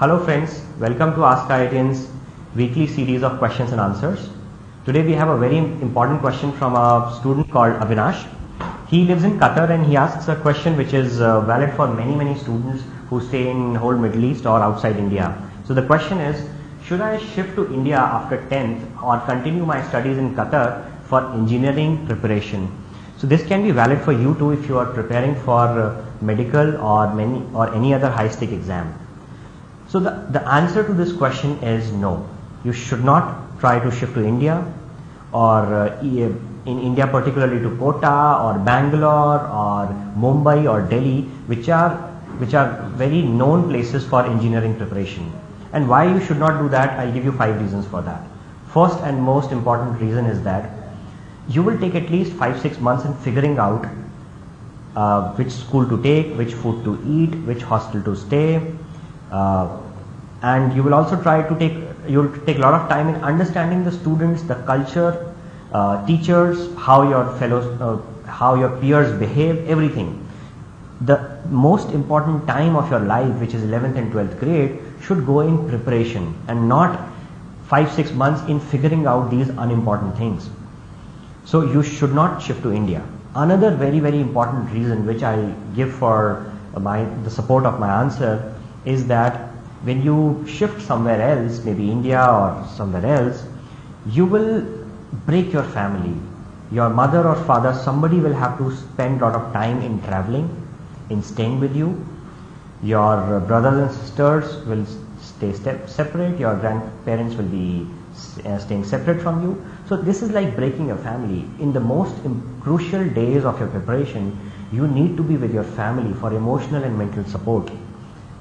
Hello friends, welcome to Ask IITian's weekly series of questions and answers. Today we have a very important question from a student called Avinash. He lives in Qatar and he asks a question which is uh, valid for many many students who stay in whole Middle East or outside India. So the question is, should I shift to India after 10th or continue my studies in Qatar for engineering preparation? So this can be valid for you too if you are preparing for uh, medical or many or any other high stake exam. So the, the answer to this question is no. You should not try to shift to India or uh, in India particularly to Kota or Bangalore or Mumbai or Delhi which are which are very known places for engineering preparation. And why you should not do that I'll give you five reasons for that. First and most important reason is that you will take at least 5-6 months in figuring out uh, which school to take, which food to eat, which hostel to stay uh, and you will also try to take, you will take a lot of time in understanding the students, the culture, uh, teachers, how your fellows, uh, how your peers behave, everything. The most important time of your life, which is 11th and 12th grade, should go in preparation and not 5-6 months in figuring out these unimportant things. So you should not shift to India. Another very very important reason which I give for my the support of my answer is that when you shift somewhere else, maybe India or somewhere else, you will break your family. Your mother or father, somebody will have to spend a lot of time in traveling, in staying with you. Your brothers and sisters will stay separate. Your grandparents will be uh, staying separate from you. So this is like breaking your family. In the most crucial days of your preparation, you need to be with your family for emotional and mental support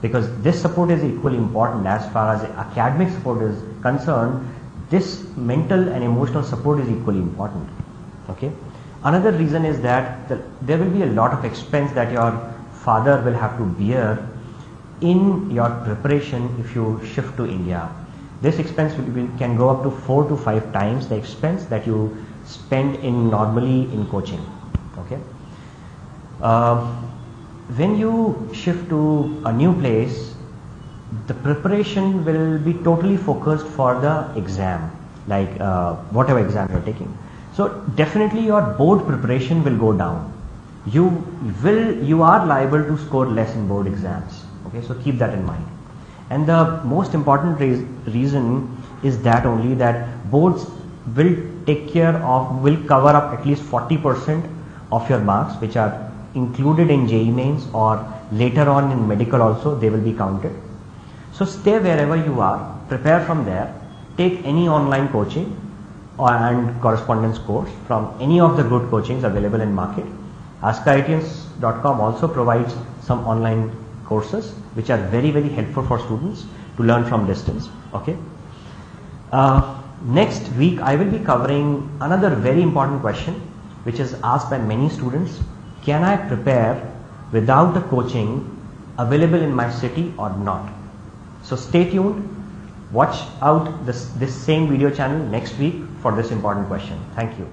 because this support is equally important as far as academic support is concerned. This mental and emotional support is equally important. Okay? Another reason is that the, there will be a lot of expense that your father will have to bear in your preparation if you shift to India. This expense can go up to 4 to 5 times the expense that you spend in normally in coaching. Okay? Uh, when you shift to a new place, the preparation will be totally focused for the exam, like uh, whatever exam you're taking. So definitely your board preparation will go down. You will, you are liable to score less in board exams. Okay, so keep that in mind. And the most important re reason is that only that boards will take care of, will cover up at least 40% of your marks, which are included in JEE mains or later on in medical also they will be counted. So stay wherever you are, prepare from there, take any online coaching and correspondence course from any of the good coachings available in market. AskIITians.com also provides some online courses which are very very helpful for students to learn from distance. Okay. Uh, next week I will be covering another very important question which is asked by many students can I prepare without the coaching available in my city or not? So stay tuned. Watch out this, this same video channel next week for this important question. Thank you.